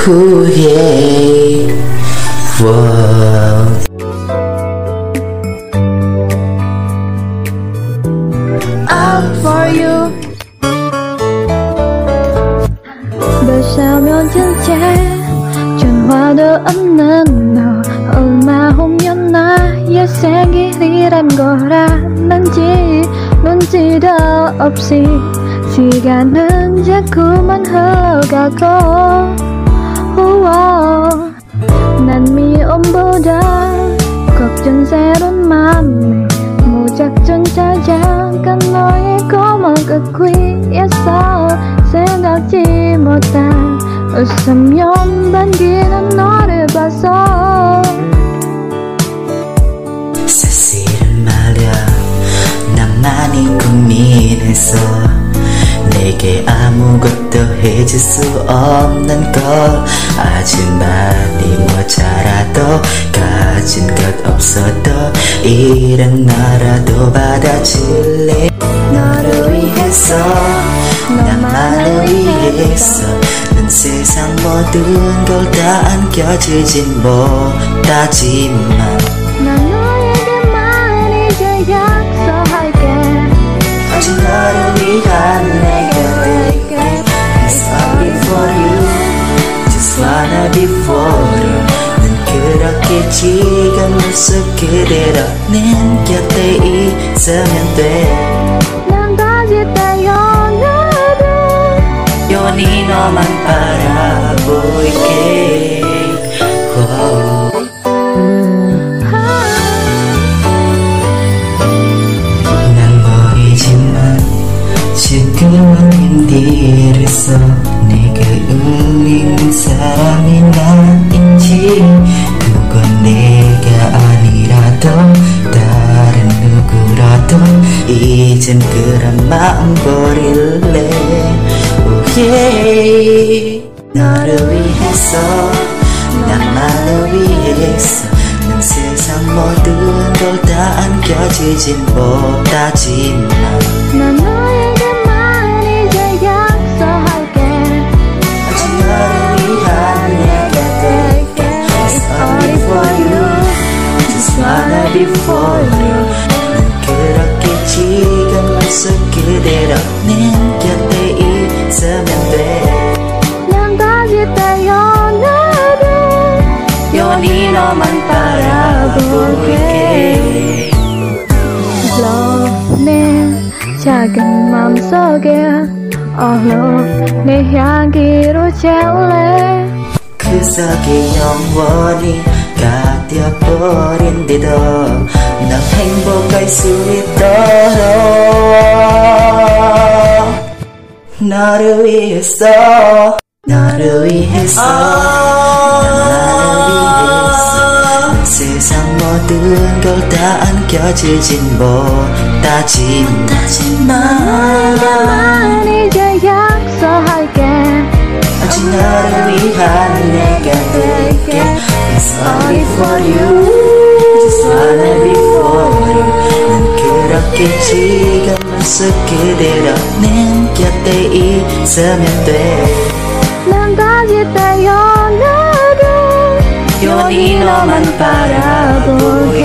후회 wow. Out for you 벌써면 진짜 전화도 없는 너 얼마 후면 나의 생일이란 걸 아는지 눈치도 없이 시간은 자꾸만 흘러가고 웃으면 반기는 너를 봐서. 사실은 말야 난 많이 고민했어 내게 아무것도 해줄 수 없는 걸 아직 많이 모자라도 가진 것 없어도 이런 나라도 받아줄래? 너를 위해서 나만을 위해서 난 세상 모든 걸 다 안겨주진 못하지만 난 너에게만 이제 약속할게. 아직 너를 위한 내가 될게 It's only for you Just wanna be for you. 난 그렇게 지금 모습 그대로 내 곁에 있으면 돼 영원히 너만 바라볼게 오. 난 보이지만 지금은 힘들었어 내가 의리는 사람이 나인지 그건 내가 아니라도 다른 누구라도 이젠 그런 마음 버릴래 너를 위해서 나만을 위해서 난 세상 모든 걸 다 안겨주진 못하지만 영원히 너만 바라볼게 Love 내 작은 맘속에 얼로 내 향기로 채울래 그 속에 영원히 가되어버린데도 넌 행복할 수 있도록 너를 위해서 너를 위해서 모든 걸 다 안겨주진 못하지만 너에게만 이제 약속할게. 아직 너를 위한 내가 될게 It's only for you. Just wanna be for you. 난 그렇게 지금 모습 그대로 내 곁에 있으면 난 다시 태어나 도돼 영원히 너만 바라볼게